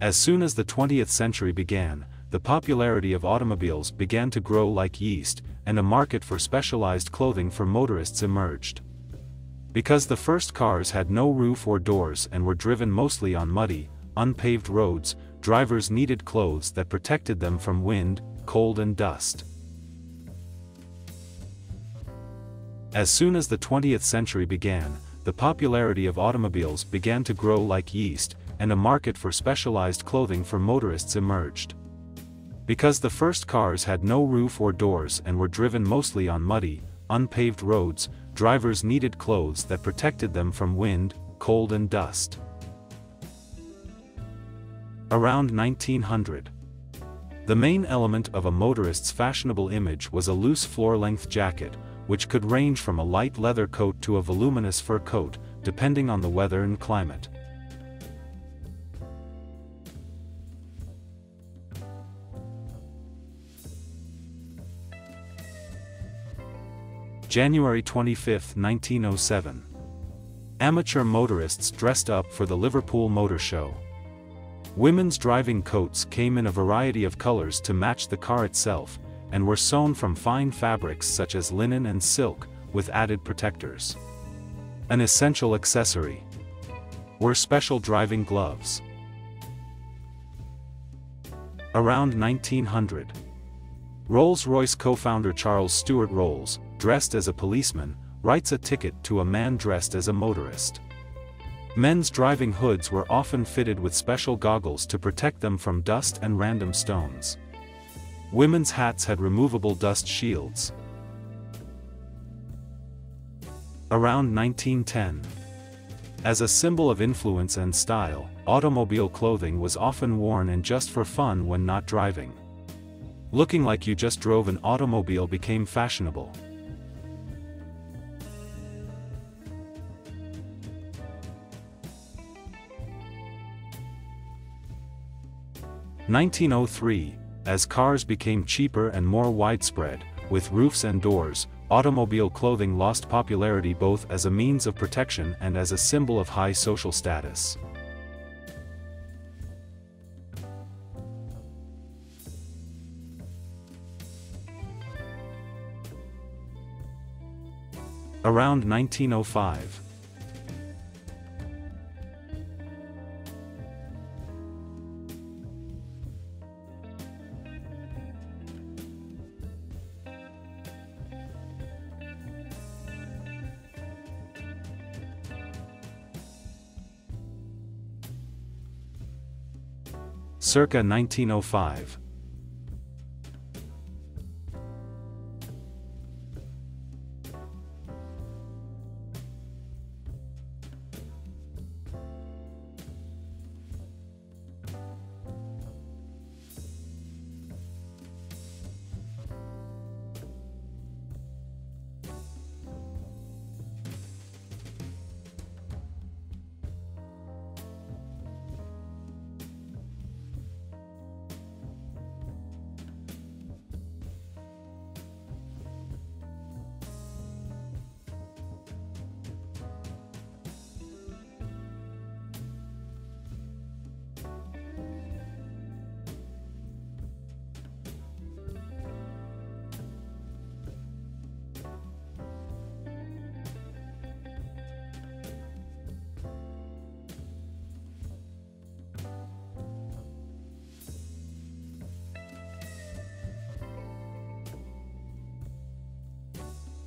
As soon as the 20th century began, the popularity of automobiles began to grow like yeast, and a market for specialized clothing for motorists emerged. Because the first cars had no roof or doors and were driven mostly on muddy, unpaved roads, drivers needed clothes that protected them from wind, cold and dust. As soon as the 20th century began, the popularity of automobiles began to grow like yeast, and a market for specialized clothing for motorists emerged. Because the first cars had no roof or doors and were driven mostly on muddy, unpaved roads, drivers needed clothes that protected them from wind, cold and dust. Around 1900. The main element of a motorist's fashionable image was a loose floor-length jacket, which could range from a light leather coat to a voluminous fur coat, depending on the weather and climate. January 25, 1907. Amateur motorists dressed up for the Liverpool Motor Show. Women's driving coats came in a variety of colors to match the car itself, and were sewn from fine fabrics such as linen and silk, with added protectors. An essential accessory were special driving gloves. Around 1900, Rolls-Royce co-founder Charles Stewart Rolls, dressed as a policeman, writes a ticket to a man dressed as a motorist. Men's driving hoods were often fitted with special goggles to protect them from dust and random stones. Women's hats had removable dust shields. Around 1910. As a symbol of influence and style, automobile clothing was often worn and just for fun when not driving. Looking like you just drove an automobile became fashionable. 1903, as cars became cheaper and more widespread, with roofs and doors, automobile clothing lost popularity both as a means of protection and as a symbol of high social status. Around 1905, circa 1905.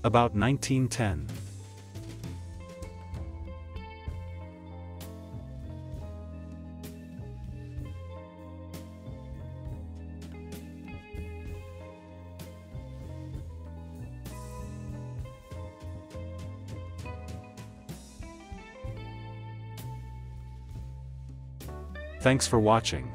About 1910. Thanks for watching.